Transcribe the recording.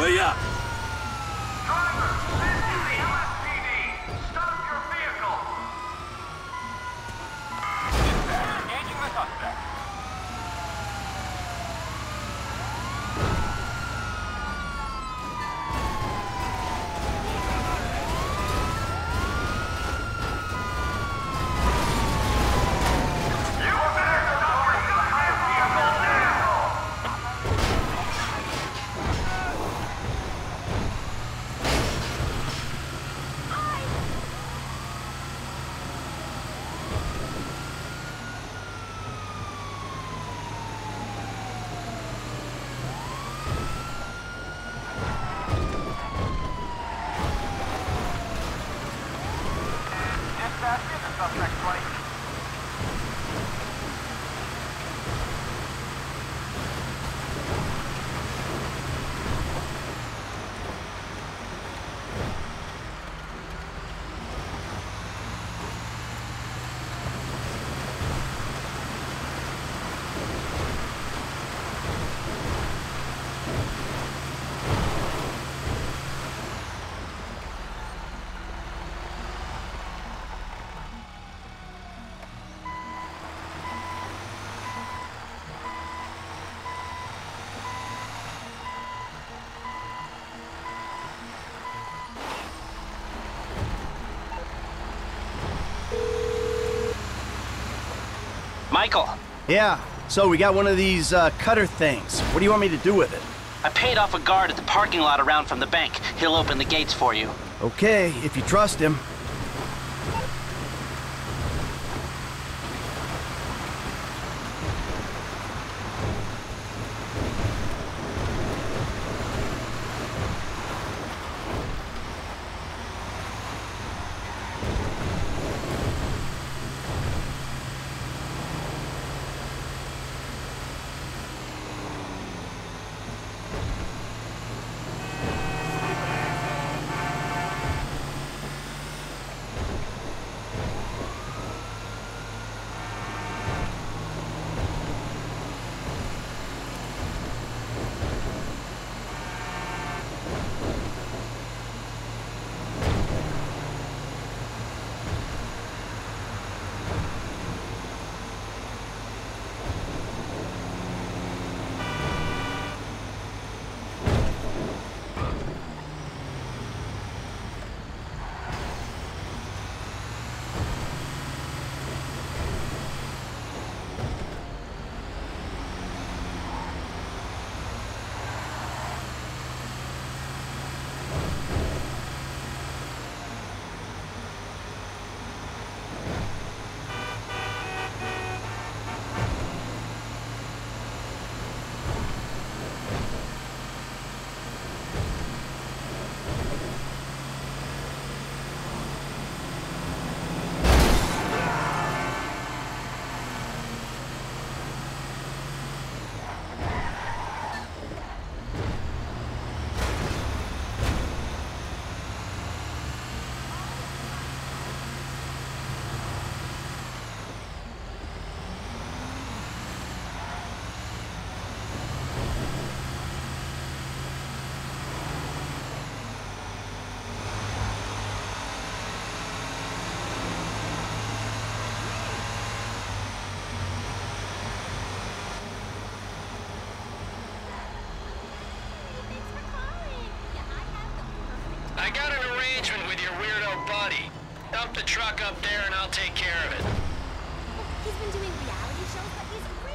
可以啊 Michael. Yeah, so we got one of these uh, cutter things. What do you want me to do with it? I paid off a guard at the parking lot around from the bank. He'll open the gates for you. Okay, if you trust him. Dump the truck up there and I'll take care of it. He's been doing reality shows, but he's